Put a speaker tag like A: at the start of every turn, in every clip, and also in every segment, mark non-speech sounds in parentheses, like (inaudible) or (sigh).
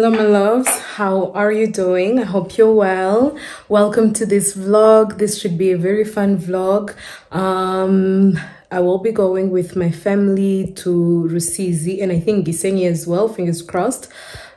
A: Hello, my loves. How are you doing? I hope you're well. Welcome to this vlog. This should be a very fun vlog. Um, I will be going with my family to Rusizi and I think Gisenyi as well. Fingers crossed.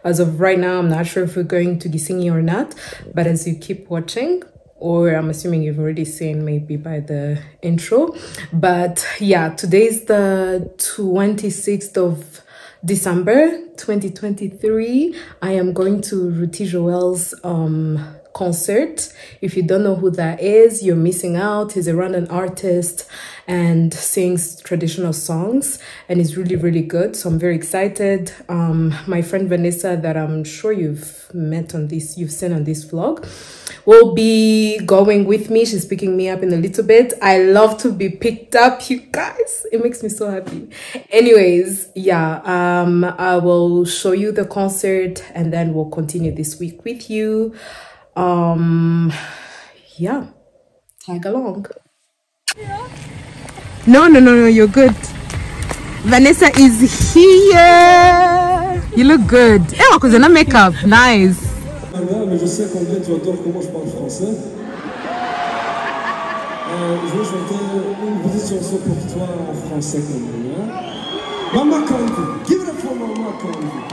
A: As of right now, I'm not sure if we're going to Gisenyi or not. But as you keep watching, or I'm assuming you've already seen maybe by the intro. But yeah, today's the 26th of December 2023. I am going to Ruti Joel's um, concert. If you don't know who that is, you're missing out. He's a Rwandan artist and sings traditional songs and is really, really good. So I'm very excited. Um, my friend Vanessa, that I'm sure you've met on this, you've seen on this vlog, will be going with me. She's picking me up in a little bit. I love to be picked up, you guys. It makes me so happy. Anyways, yeah, um, I will show you the concert and then we'll continue this week with you. Um, yeah, tag along. No, no, no, no, you're good. Vanessa is here. You look good. Eh, cause no makeup. Nice.
B: mais je sais combien tu adores comment je parle français. Euh, je vais chanter une petite chanson pour toi en français quand même. Hein? Mama Kandi, give it up for Mama Kandi.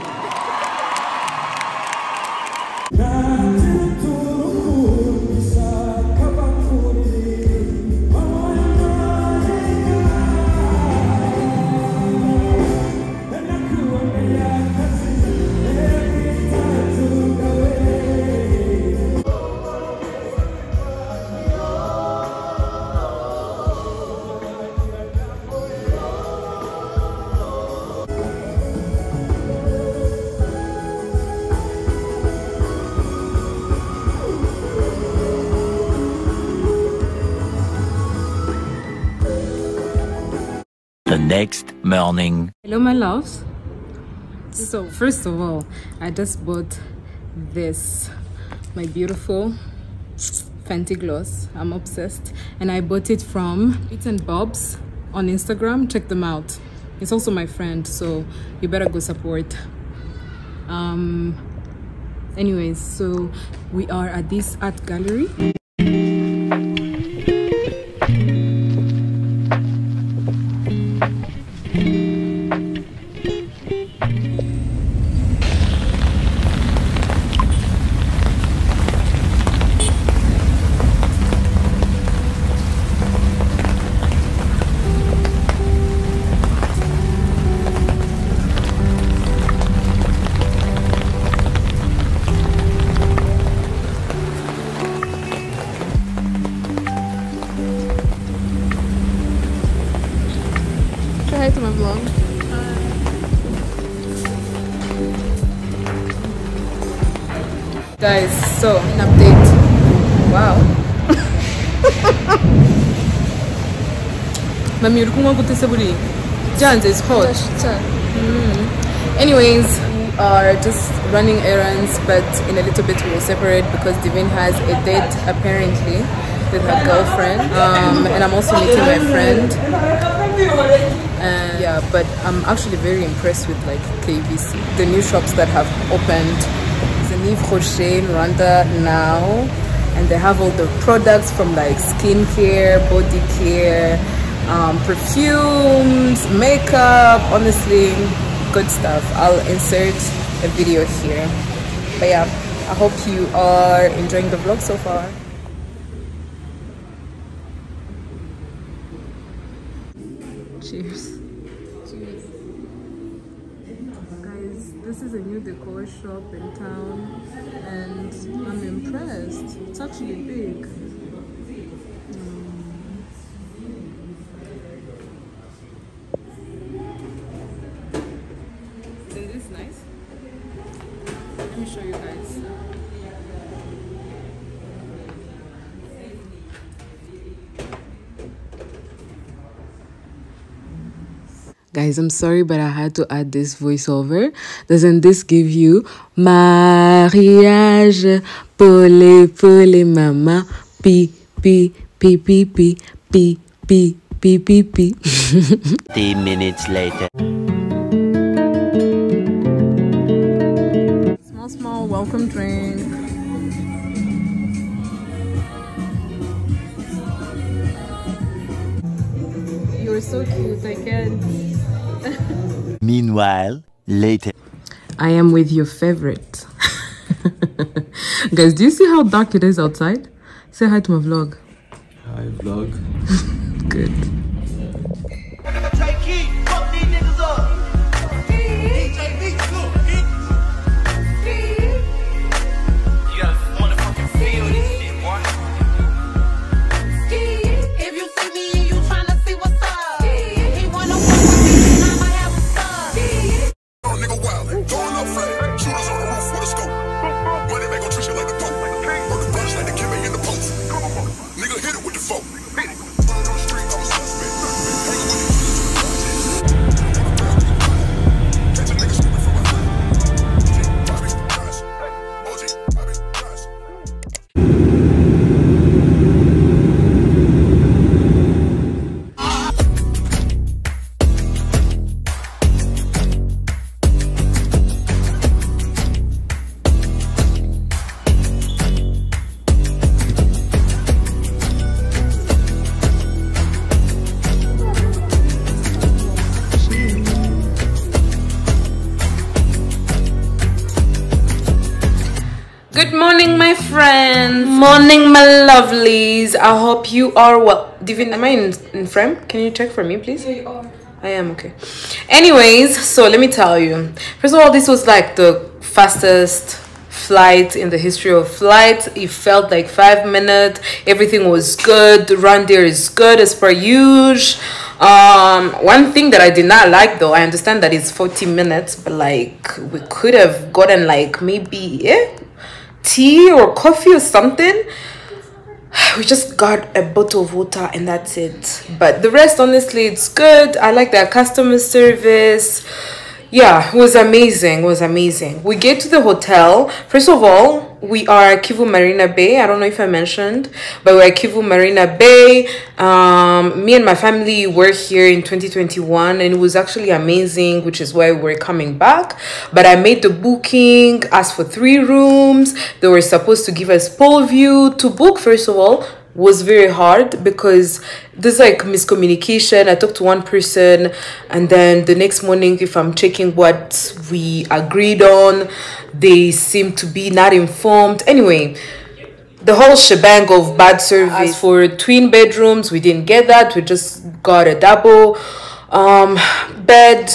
C: Next morning.
A: Hello, my loves. So, first of all, I just bought this, my beautiful Fenty Gloss. I'm obsessed. And I bought it from Bits and Bobs on Instagram. Check them out. It's also my friend, so you better go support. Um, anyways, so we are at this art gallery. Kunywa gute se buriya? Byanze is hot. Anyways, we are just running errands, but in a little bit we will separate because Divine has a date apparently with her girlfriend. Um, and I'm also meeting my friend. And yeah, but I'm actually very impressed with like KBC, the new shops that have opened. Yves Rocher in Rwanda now, and they have all the products from like skincare, body care, um, perfumes, makeup. Honestly, good stuff. I'll insert a video here. But yeah, I hope you are enjoying the vlog so far. Cheers. Cheers. Guys, this is a new decor shop in town and I'm impressed. It's actually big. Mm. So it is nice. Let me show you guys. Guys, I'm sorry, but I had to add this voiceover. Doesn't this give you mariage, pole pole mama, pi pi pi pi pi pi pi pi pi pi. (laughs)
C: Three minutes later.
A: Small, small welcome drink. You're so cute, I can't. (laughs)
C: Meanwhile, later.
A: I am with your favorite. (laughs) Guys, do you see how dark it is outside? Say hi to my vlog.
B: Hi, vlog. (laughs)
A: Good. Friends. Morning, my lovelies. I hope you are well. Divine, am I in, in frame? Can you check for me, please? Yeah, you are. I am okay. Anyways, so let me tell you. First of all, this was like the fastest flight in the history of flight. It felt like five minutes. Everything was good. The run there is good as per usual. Um, one thing that I did not like though, I understand that it's 40 minutes, but like we could have gotten like maybe eh, tea or coffee or something. We just got a bottle of water and that's it. But the rest, honestly, it's good. I like their customer service. Yeah, it was amazing. It was amazing. We get to the hotel. First of all, we are Kivu Marina Bay. I don't know if I mentioned, but we're Kivu Marina Bay. Um, me and my family were here in 2021 and it was actually amazing, which is why we're coming back. But I made the booking, asked for three rooms. They were supposed to give us pool view. To book, first of all, was very hard because there's like miscommunication. I talked to one person, and then the next morning, if I'm checking what we agreed on, they seem to be not informed. Anyway, the whole shebang of bad service As for twin bedrooms. We didn't get that. We just got a double um, bed.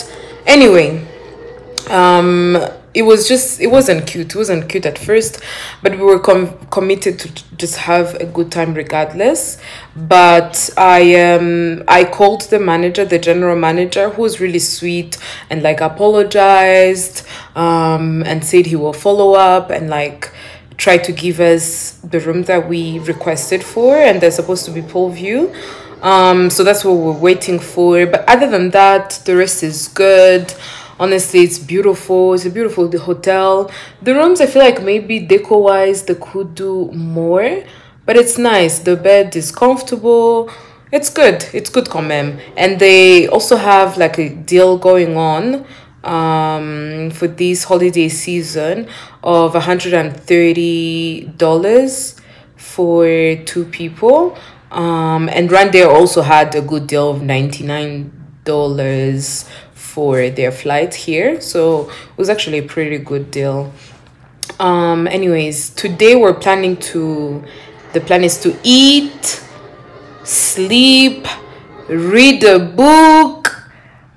A: Anyway, um it was just it wasn't cute. It wasn't cute at first but we were com- committed to just have a good time regardless. But i um i called the manager the general manager who was really sweet and like apologized um and said he will follow up and like try to give us the room that we requested for and they're supposed to be pool view um so that's what we're waiting for. But other than that the rest is good honestly it's beautiful. It's a beautiful the hotel. The rooms i feel like maybe deco wise they could do more but it's nice. The bed is comfortable. It's good. It's good comment and they also have like a deal going on um for this holiday season of $130 for two people. Um and RwandAir also had a good deal of $99 for their flight here so it was actually a pretty good deal. Um anyways today we're planning to the plan is to eat sleep read a book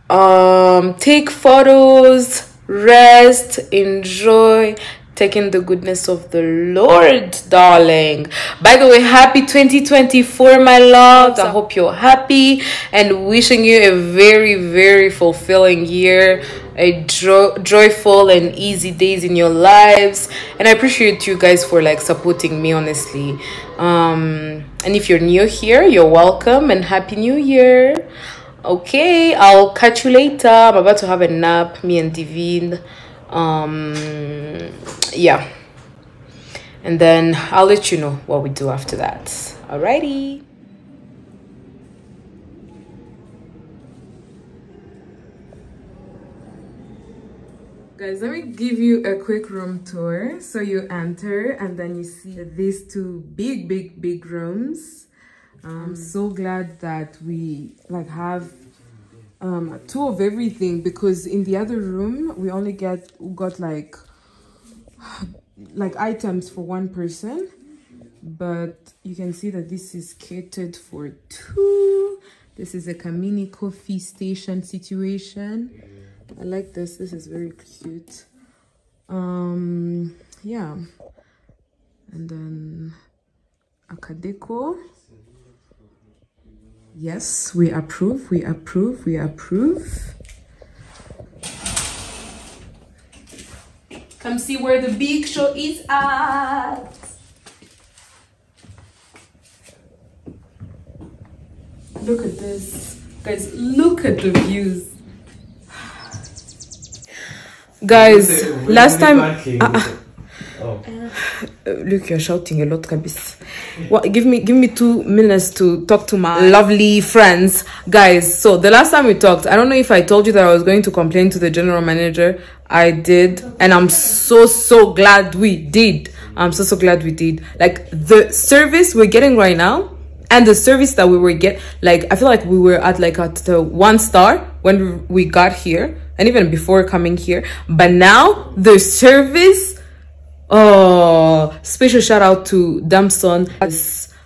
A: um take photos rest enjoy taking the goodness of the lord darling. By the way happy 2024 my loves. I hope you're happy and wishing you a very very fulfilling year a jo- joyful and easy days in your lives. And i appreciate you guys for like supporting me honestly. Um and if you're new here you're welcome and happy new year. Okay i'll catch you later. I'm about to have a nap me and divine um yeah and then i'll let you know what we do after that alrighty Guys, let me give you a quick room tour. So you enter and then you see these two big, big, big rooms. I'm so glad that we like have um two of everything because in the other room we only get got like like items for one person. But you can see that this is catered for two. This is a kamini coffee station situation. I like this. This is very cute. Um yeah. And then akadeko yes we approve we approve we approve. Come see where the big show is at. Look at this. Guys look at the views. Guys last time. Uh, look you're shouting a lot kabis give me give me two minutes to talk to my lovely friends. Guys so the last time we talked i don't know if i told you that i was going to complain to the general manager. I did and i'm so so glad we did. I'm so so glad we did. Like the service we're getting right now and the service that we were get like i feel like we were at like at the one star when we got here and even before coming here. But now the service Oh, special shout out to Damson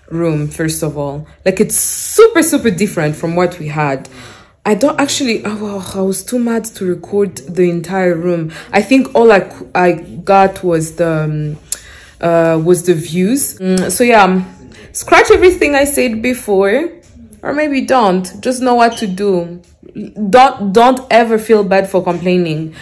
A: room, first of all. Like it's super, super different from what we had. I don't actually, oh, I was too mad to record the entire room. I think all I, I got was the, um, uh, was the views. Mm, so yeah, scratch everything I said before, or maybe don't. Just know what to do. Don't, don't ever feel bad for complaining.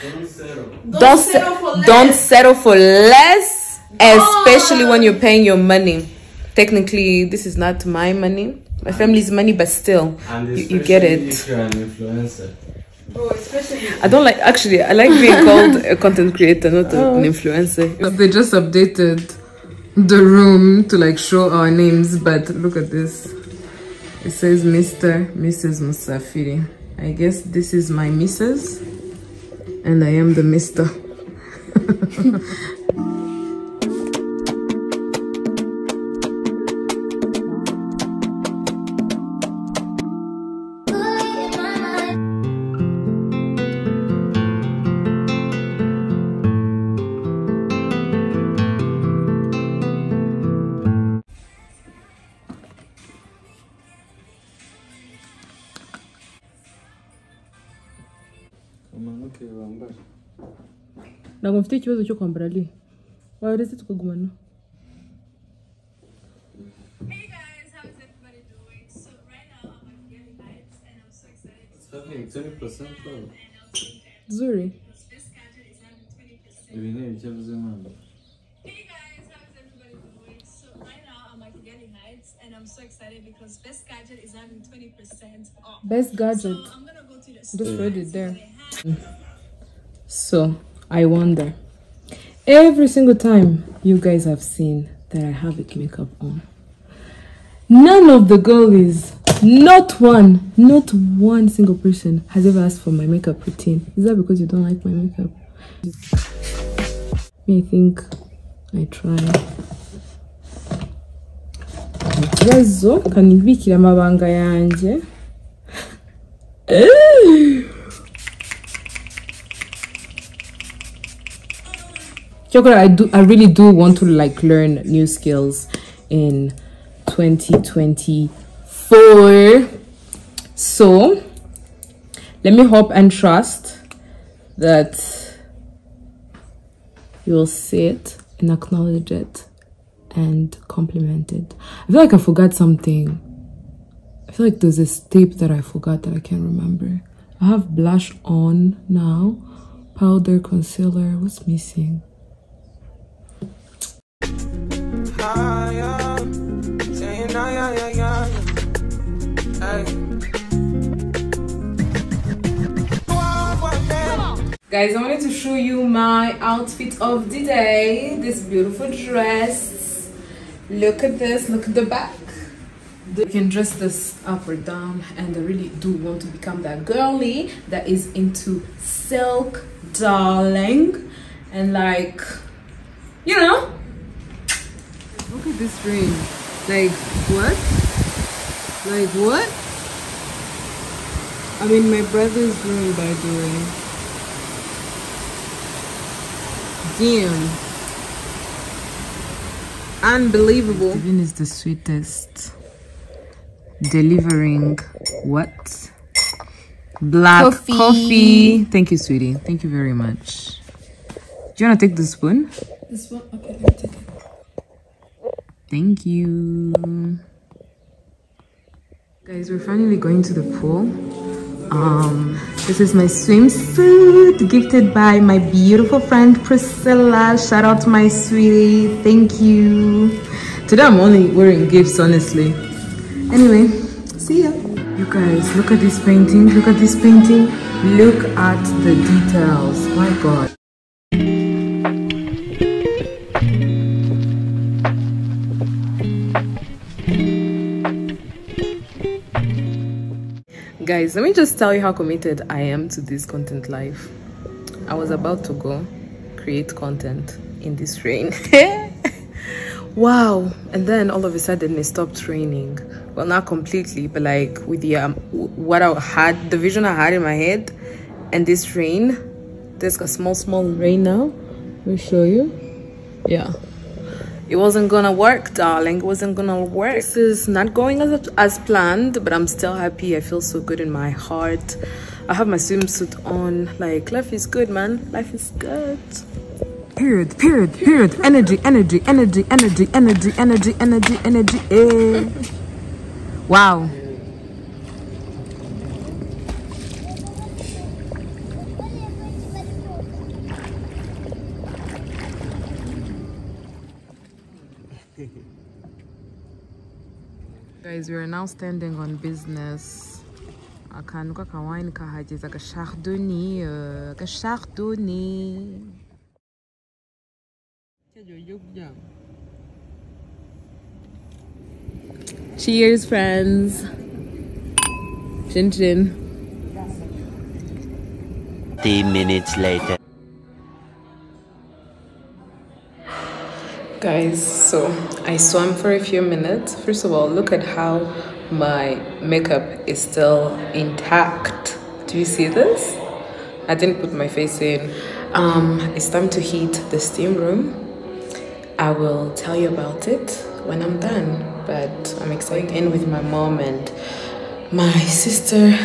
A: Don't se- don't settle for less especially when you're paying your money. Technically this is not my money. My family's money but still you, you get it.
D: If you're an influencer.
A: i don't like actually i like being called a content creator not a- an oh. influencer. They just updated the room to like show our names but look at this. It says mr mrs musafiri i guess this is my mrs and i am the mister (laughs)
D: mwana.
E: Hey guys, how's everybody doing? So right now I'm at Kigali Heights and I'm so excited because Best Gadget is having 20% off.
A: best gadget.
E: So I'm gonna go to the
A: just
E: store
A: read it there
E: what they have.
A: So I wonder. Every single time you guys have seen that I have a makeup on, none of the girlies, not one, not one single person has ever asked for my makeup routine. Is that because you don't like my makeup? I think I try. ikibazo kanibikira amabanga yanjye (laughs) eh! Chocolate, I do I really do want to like learn new skills in 2024. So let me hope and trust that you will see it and acknowledge it and compliment it. I feel like I forgot something. I feel like there's this step that I forgot that I can't remember. I have blush on now, powder, concealer. What's missing? Guys, I wanted to show you my outfit of the day. This beautiful dress. Look at this. Look at the back. You can dress this up or down, and I really do want to become that girly that is into silk, darling, and like, you know. Look at this ring. Like what? Like what? I mean, my brother's ring, by the way. Damn. Unbelievable. Steven is the sweetest. Delivering what? Black
F: Coffee.
A: coffee. Thank you, sweetie. Thank you very much. Do you want to take the spoon?
E: This one? Okay, let me take it.
A: Thank you. Guys, we're finally going to the pool. Um, this is my swimsuit gifted by my beautiful friend Priscilla. Shout out to my sweetie. Thank you. Today I'm only wearing gifts, honestly. Anyway, see ya. You guys, look at this painting. Look at this painting. Look at the details. My God. Guys, let me just tell you how committed I am to this content life. I was about to go create content in this rain. (laughs) wow. And then all of a sudden it stopped raining. Well, not completely, but like with the um, what I had, the vision I had in my head, and this rain. There's a small, small rain now. Let me show you. Yeah it wasn't gonna work darling. It wasn't gonna work. This is not going as, as planned but i'm still happy. I feel so good in my heart. I have my swimsuit on. Like life is good man. Life is good. Period period period. Energy energy energy energy energy energy energy energy eh. wow guys we are now standing on business. Akantu k'akawayini kahageze agashardoni uh, agashardoni cheers friends. Chin chin.
C: 30 minutes later.
A: Guys, so I swam for a few minutes. First of all, look at how my makeup is still intact. Do you see this? I didn't put my face in. Um, it's time to heat the steam room. I will tell you about it when I'm done. But I'm excited in with my mom and my sister.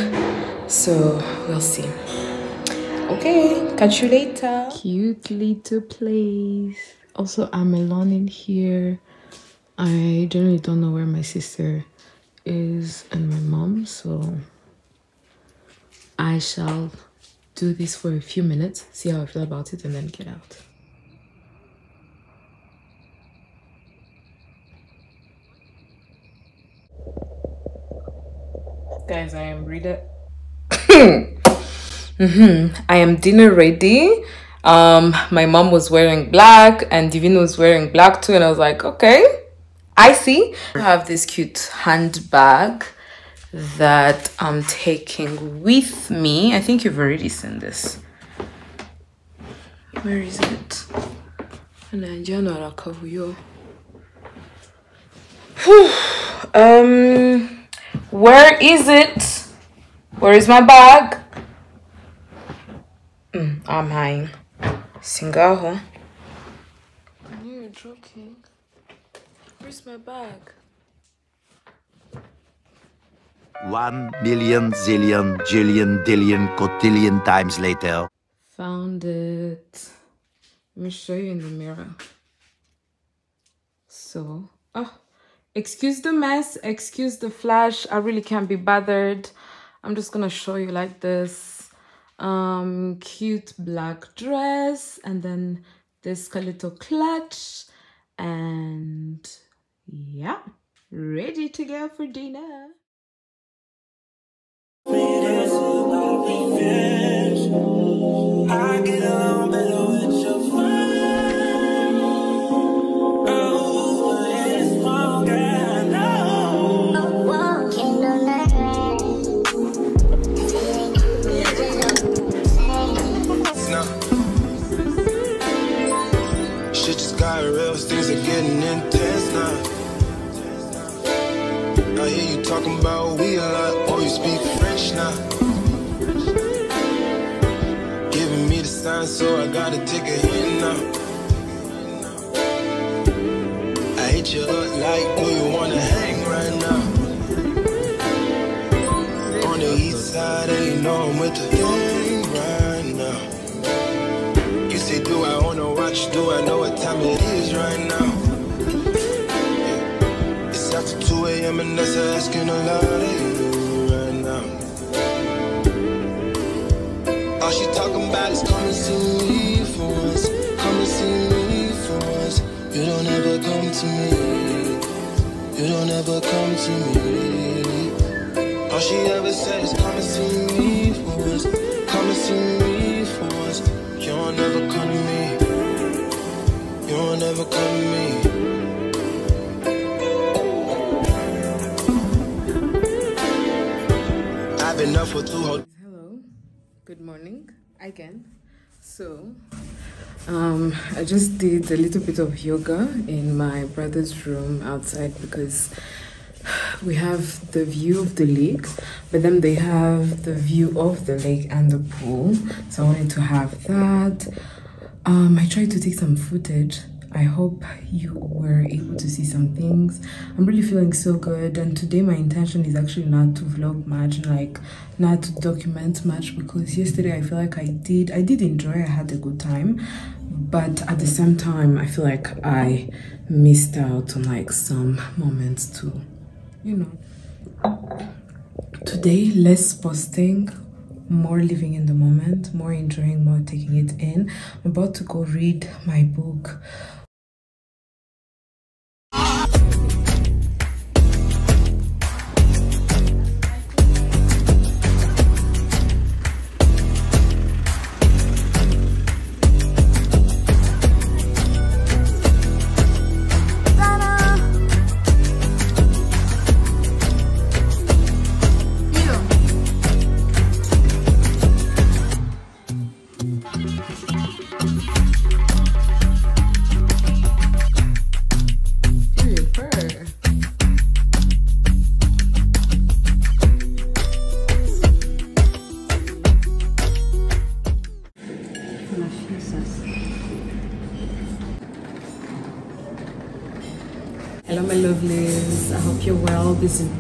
A: So we'll see. Okay, catch you later. Cute little place. Also, I'm alone in here. I generally don't know where my sister is and my mom, so I shall do this for a few minutes, see how I feel about it, and then get out. Guys, I am ready. (coughs) hmm I am dinner ready. Um, my mom was wearing black and Divine was wearing black too, and I was like, okay, I see. I have this cute handbag that I'm taking with me. I think you've already seen this. Where is it? Um, where is it? Where is my bag? Mm, I'm hiding. Singaho. I knew you're joking. Where's my bag?
C: One million, zillion, jillion, dillion, cotillion times later.
A: Found it. Let me show you in the mirror. So, oh, excuse the mess, excuse the flash. I really can't be bothered. I'm just gonna show you like this. Um, cute black dress, and then this little clutch, and yeah, ready to go for dinner.
G: I get better with your friend. Gotta take a now. I hit you up like, do you wanna hang right now? On the east side, and you know I'm with the gang right now. You say, do I own a watch? Do I know what time it is right now? It's after 2 a.m. and that's asking a lot of you right now. All she talking about is coming and to me. You don't ever come to me. All she ever says is come and see me for once. Come and see me for once. You don't ever come to me. You don't ever come to me. I've been up for two whole
A: Hello, good morning again. So, um, I just did a little bit of yoga in my brother's room outside because we have the view of the lake, but then they have the view of the lake and the pool. So I wanted to have that. Um, I tried to take some footage. I hope you were able to see some things. I'm really feeling so good, and today my intention is actually not to vlog much, like not to document much, because yesterday I feel like I did. I did enjoy. I had a good time, but at the same time, I feel like I missed out on like some moments too. You know. Today, less posting, more living in the moment, more enjoying, more taking it in. I'm about to go read my book.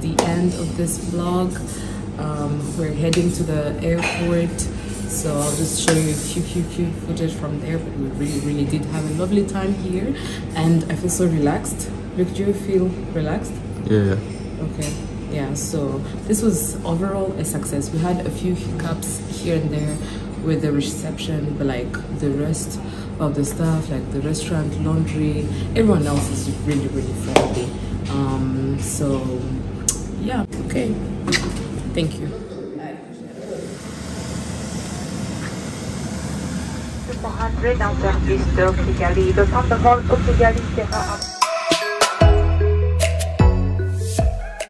A: The end of this vlog. Um, we're heading to the airport, so I'll just show you a few, few, few footage from there. But we really, really did have a lovely time here, and I feel so relaxed. Look, do you feel relaxed?
D: Yeah.
A: Okay. Yeah, so this was overall a success. We had a few hiccups here and there with the reception, but like the rest of the staff, like the restaurant, laundry, everyone else is really, really friendly. Um, so yeah, okay. Thank you.
F: en service de Kigali. Le Thunderbolt au Kigali sera